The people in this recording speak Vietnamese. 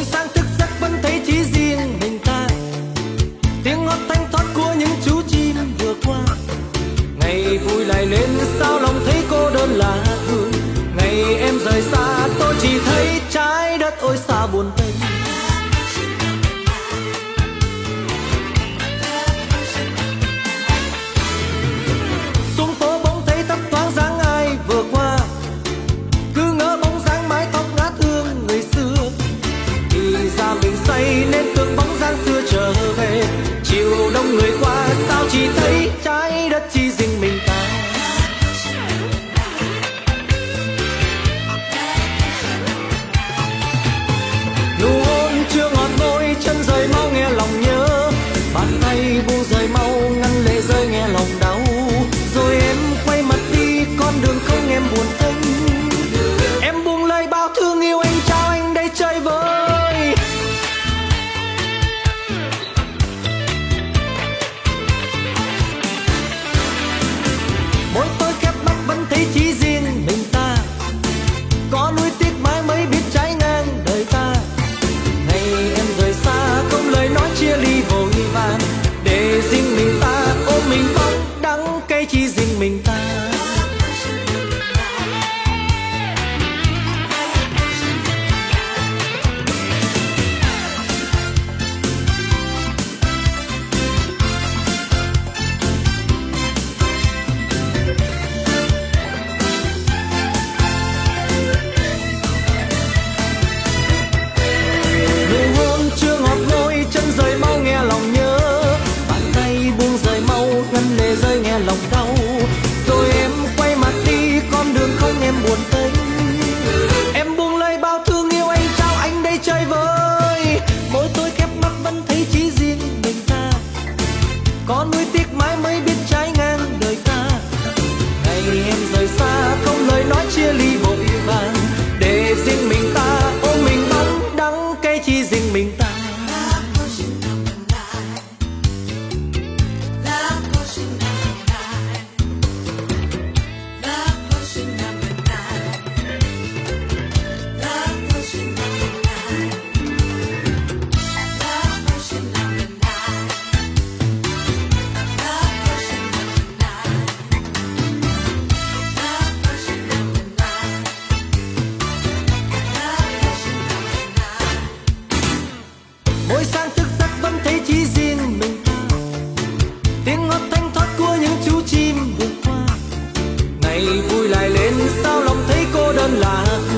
mỗi sáng thức giấc vẫn thấy chỉ riêng mình ta. Tiếng hót thanh thoát của những chú chim vừa qua. Ngày vui lại lên sao lòng thấy cô đơn là thường? ngày em rời xa, tôi chỉ thấy trái đất ôi xa buồn tê chỉ riêng mình mỗi sáng thức giấc vẫn thấy chỉ riêng mình. Tiếng ngót thanh thoát của những chú chim buồn qua. Ngày vui lại lên, sao lòng thấy cô đơn lạc